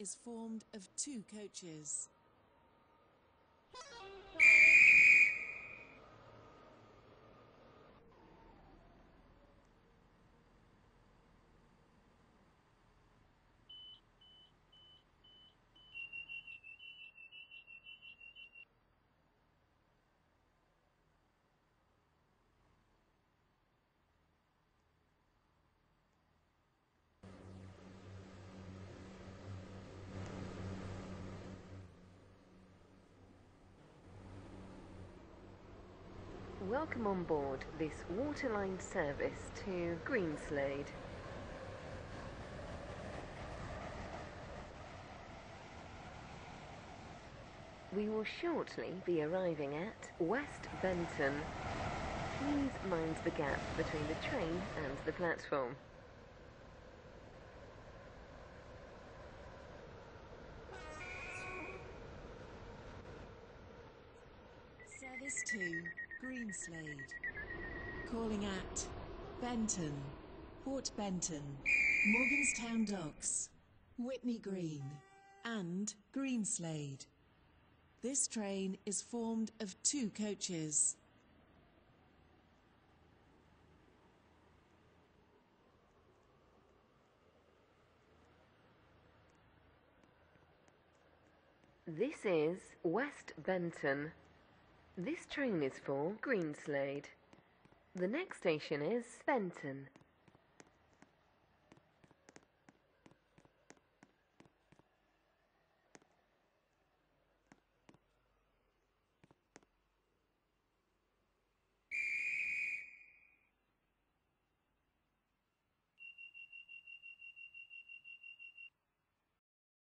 is formed of two coaches. Welcome on board this waterline service to Greenslade. We will shortly be arriving at West Benton. Please mind the gap between the train and the platform. Service to Greenslade. Calling at Benton, Port Benton, Morganstown Docks, Whitney Green, and Greenslade. This train is formed of two coaches. This is West Benton. This train is for Greenslade. The next station is Benton.